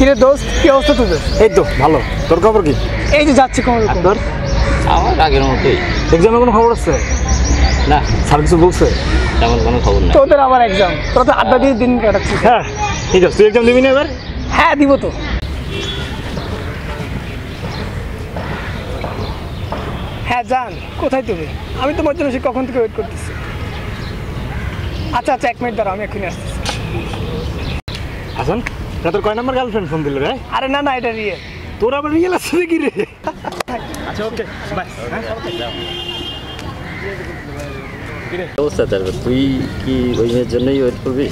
কিরে দোস্ত? কি অবস্থা তোদের? এই তো ভালো। তোর খবর কি? এই যে যাচ্ছে কোনো তোর আমার আগের মতোই। এক্সামের কোনো খবর আছে? না। স্যার কিছু বলছে? তেমন কোনো খবর না তোদের আবার এক্সাম তোরা তো আড্ডা দিয়ে দিন কাটাচ্ছিস। হ্যাঁ ঠিক আছে তুই এক্সাম দিবি না এবার? হ্যাঁ দিব তো। হ্যাঁ যান। কোথায় তুমি? আমি তোমার জন্য সে কখন থেকে ওয়েট করতেছি। আচ্ছা আচ্ছা এক মিনিট দাঁড়াও আমি এক্ষুনি আসতেছি। হাসান? এটা তোর কয় নাম্বার গার্লফ্রেন্ড ফোন দিল রে? আরে না না এটা রিয়েল তোর আবার রিয়েল আছে নাকি রে? আচ্ছা ওকে বাই তুই কি ওই মেয়ের জন্যই ওয়েট করবি?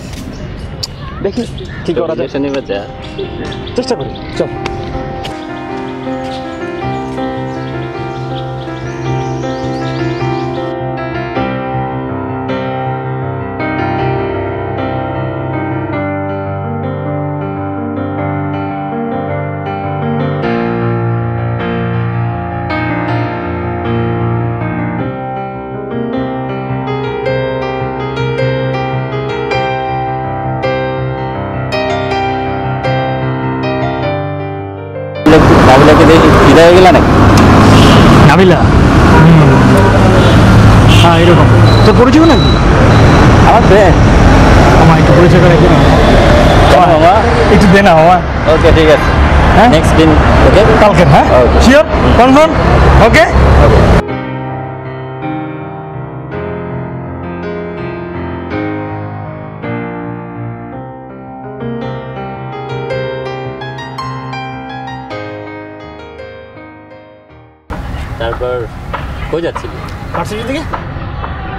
দেখি ঠিক করা যায়। শনিবার যা। চেষ্টা করি চল। বাবুলাকে দেখি ফিদা হয়ে গেল নাকি নাবিলা হ্যাঁ এরকম। তো পরিচয় নাকি? আমার ফ্রেন্ড আমার একটু পরিচয় করে দিন মামা? একটু দে না আমার ওকে ঠিক আছে। হ্যাঁ? নেক্সট দিন ওকে কালকে হ্যাঁ. শিওর কনফার্ম ওকে তারপর কই যাচ্ছিলি? ভার্সিটি থেকে?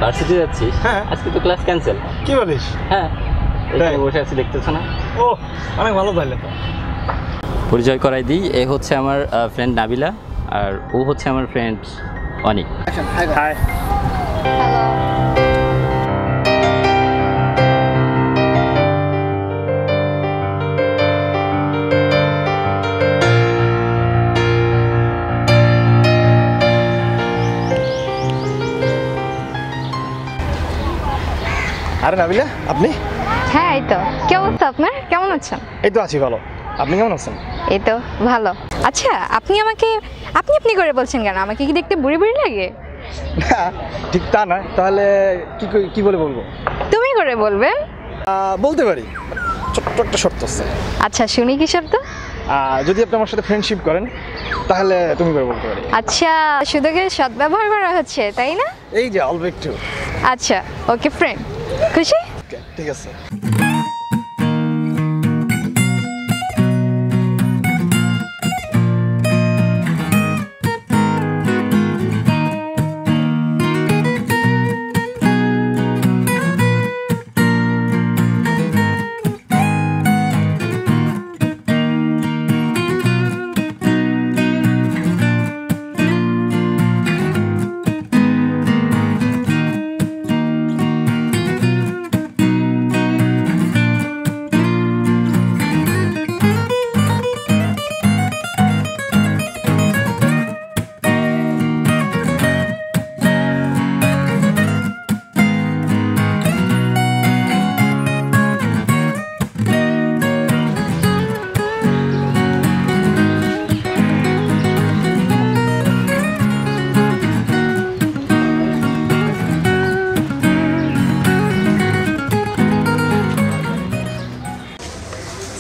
ভার্সিটি যাচ্ছিস? হ্যাঁ। আজকে তো ক্লাস ক্যান্সেল কি বলিস? হ্যাঁ। এখানে তাই? বসে আছি দেখতেছো না? ও অনেক ভালো তাহলে তো। পরিচয় করাই দিই এ হচ্ছে আমার ফ্রেন্ড নাবিলা আর ও হচ্ছে আমার ফ্রেন্ড অনিক। হাই আরে নাবিলা আপনি? হ্যাঁ এই তো। কি অবস্থা আপনার? কেমন আছেন? এই তো আছি ভালো। আপনি কেমন আছেন? এই তো ভালো। আচ্ছা আপনি আমাকে আপনি আপনি করে বলছেন কেন? আমাকে কি দেখতে বুড়ি বুড়ি লাগে? না ঠিক তা নয়। তাহলে কি কি বলে বলব? তুমি করে বলবেন বলতে পারি। ছোট্ট একটা শর্ত আছে। আচ্ছা শুনি কি শব্দ আহ, যদি আপনি আমার সাথে ফ্রেন্ডশিপ করেন তাহলে তুমি করে বলতে পারি। আচ্ছা সুযোগের সদ্ব্যবহার করা হচ্ছে তাই না? এই যে অল্প একটু আচ্ছা ওকে ফ্রেন্ড খুশি Okay, ঠিক আছে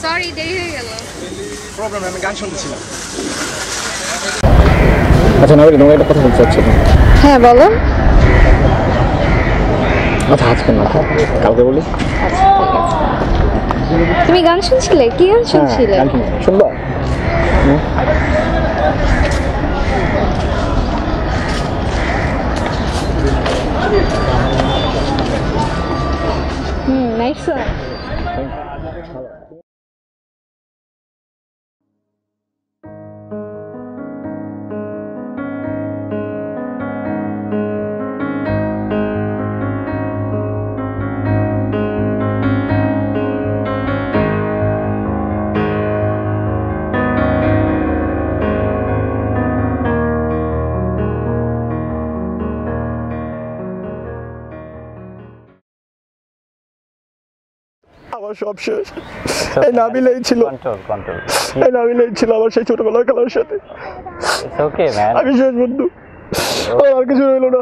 সরি দেরি হয়ে গেল। প্রবলেম আমি গান শুনতেছিলাম। আচ্ছা নাবিল তোমাকে একটা কথা বলতে চাচ্ছি। হ্যাঁ বলো। আচ্ছা আজকে না কালকে বলি। তুমি গান শুনছিলে? কি গান শুনছিলে? গান শুনব। শুনবা? হুম। নাইস আমার সব শেষ। এই নাবিলেই ছিল। এই নাবিলেই ছিল আমার সেই ছোটবেলার খেলার সাথে। আমি শেষ বন্ধু। আর কিছু রইল না।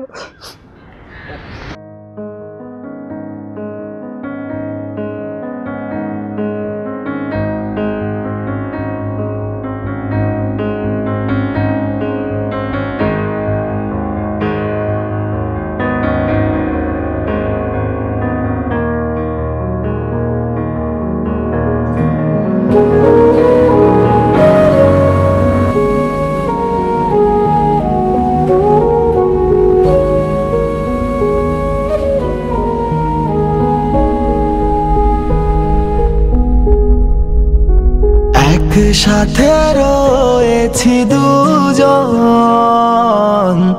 একসাথে রয়েছি দুজন।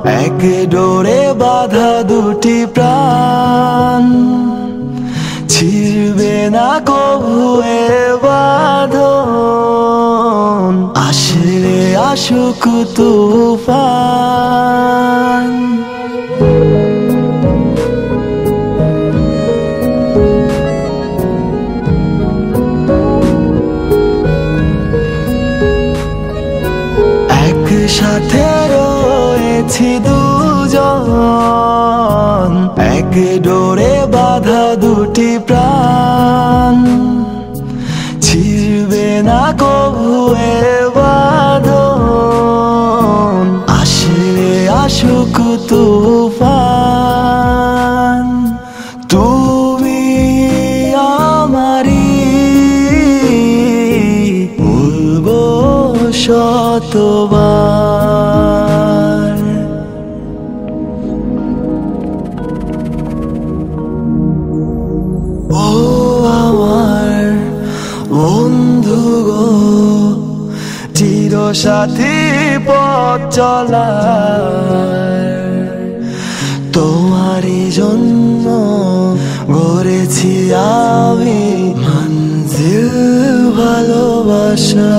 এক ডোরে বাধা দুটি প্রাণ। ছিড়বে না এ বাঁধন। আসলে আসুক তুফান। রয়েছি দুজন। এক ডোরে বাধা দুটি প্রাণ। ছিড়বে না কবু এ বাঁধন। আসলে আসুক তুফান। তুমি আমারি বলব শতবার। সাথী পথ চলা তোমারই জন্য গড়েছি আমি মঞ্জিল ভালোবাসা।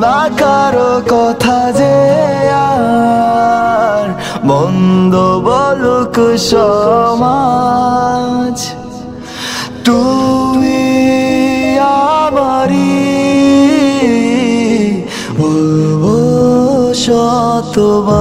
না কারও কথা যে আর মন্দ বলুক সমাজ তুমি আমারি বলব শতবার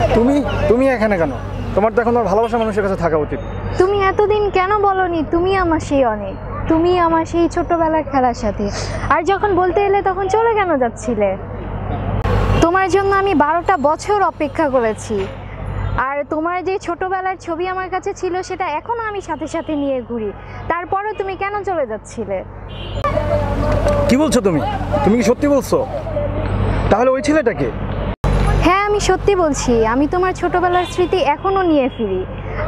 তুমি তুমি এখানে কেন? তোমার তো এখন ভালোবাসা মানুষের কাছে থাকা উচিত। তুমি এতদিন কেন বলনি? তুমি আমার সেই অনেক। তুমি আমার সেই ছোটবেলার খেলার সাথে। আর যখন বলতে এলে তখন চলে কেন যাচ্ছিলে? তোমার জন্য আমি বারোটা বছর অপেক্ষা করেছি। আর তোমার যে ছোটবেলার ছবি আমার কাছে ছিল সেটা এখনও আমি সাথে সাথে নিয়ে ঘুরি। তারপরেও তুমি কেন চলে যাচ্ছিলে? কি বলছো তুমি? তুমি কি সত্যি বলছো? তাহলে ওই ছেলেটাকে? হ্যাঁ আমি সত্যি বলছি। আমি তোমার ছোটবেলার স্মৃতি এখনও নিয়ে ফিরি।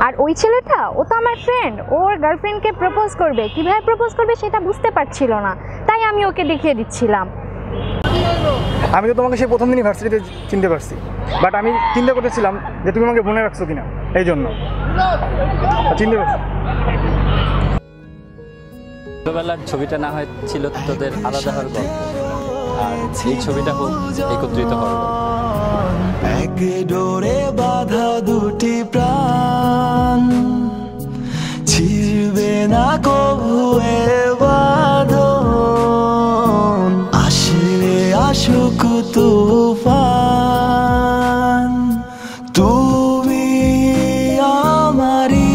আর ওই ছেলেটা ও তো আমার ফ্রেন্ড ওর গার্লফ্রেন্ডকে প্রপোজ করবে। কীভাবে প্রপোজ করবে সেটা বুঝতে পারছিল না। তাই আমি ওকে দেখিয়ে দিচ্ছিলাম। আমি তো তোমাকে সেই প্রথম দিনই ভার্সিটিতে চিনতে পারছি। বাট আমি চিন্তা করতেছিলাম যে তুমি আমাকে মনে রাখছো কিনা এই জন্য। চিনতে পারছি। ছোটবেলার ছবিটা না হয় ছিল তোদের আলাদা হওয়ার গল্প। আর এই ছবিটা হোক, একত্রিত হল এক ডোরে বাধা দুটি প্রাণ। ছিড়বে না কভু বাদন আসিরে আসুক তুফান। তুমি আমারি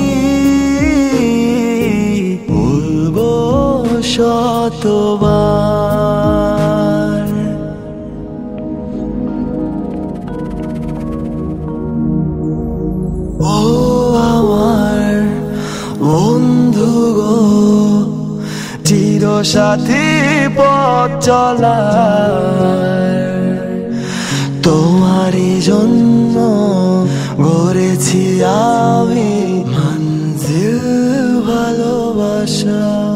বলব শতবার সাথী পথ চলার তোমারই জন্য গড়েছি আমি মঞ্জিল ভালোবাসা।